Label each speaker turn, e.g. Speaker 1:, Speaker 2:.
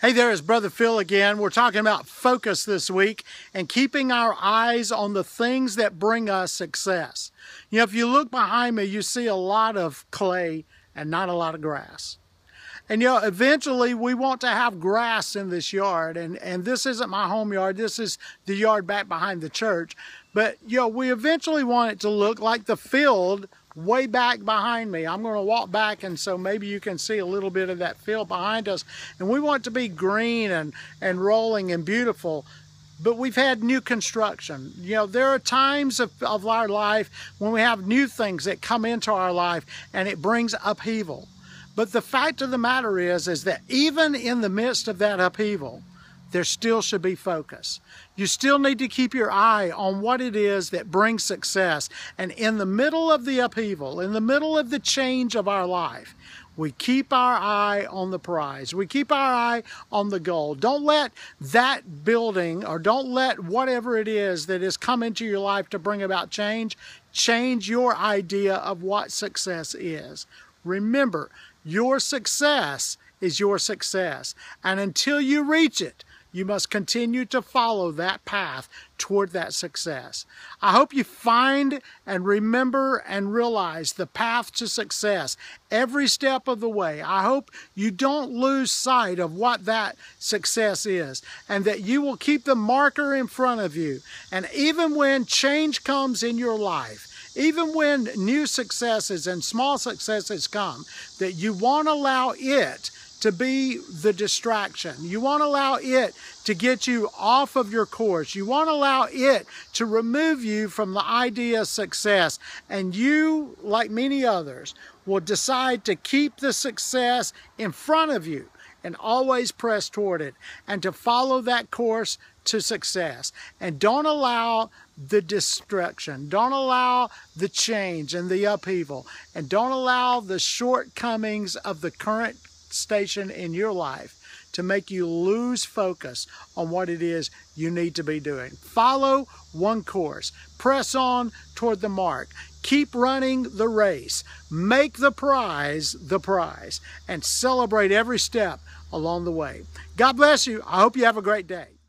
Speaker 1: Hey there, it's Brother Phil again. We're talking about focus this week and keeping our eyes on the things that bring us success. You know, if you look behind me, you see a lot of clay and not a lot of grass. And you know, eventually we want to have grass in this yard, and, and this isn't my home yard, this is the yard back behind the church. But you know, we eventually want it to look like the field way back behind me. I'm going to walk back and so maybe you can see a little bit of that field behind us. And we want to be green and, and rolling and beautiful. But we've had new construction. You know, there are times of, of our life when we have new things that come into our life and it brings upheaval. But the fact of the matter is, is that even in the midst of that upheaval, there still should be focus. You still need to keep your eye on what it is that brings success. And in the middle of the upheaval, in the middle of the change of our life, we keep our eye on the prize. We keep our eye on the goal. Don't let that building or don't let whatever it is that has come into your life to bring about change change your idea of what success is. Remember, your success is your success. And until you reach it, you must continue to follow that path toward that success. I hope you find and remember and realize the path to success every step of the way. I hope you don't lose sight of what that success is and that you will keep the marker in front of you. And even when change comes in your life, even when new successes and small successes come, that you won't allow it to be the distraction. You won't allow it to get you off of your course. You won't allow it to remove you from the idea of success. And you, like many others, will decide to keep the success in front of you and always press toward it and to follow that course to success. And don't allow the destruction. Don't allow the change and the upheaval. And don't allow the shortcomings of the current station in your life to make you lose focus on what it is you need to be doing. Follow one course. Press on toward the mark. Keep running the race. Make the prize the prize and celebrate every step along the way. God bless you. I hope you have a great day.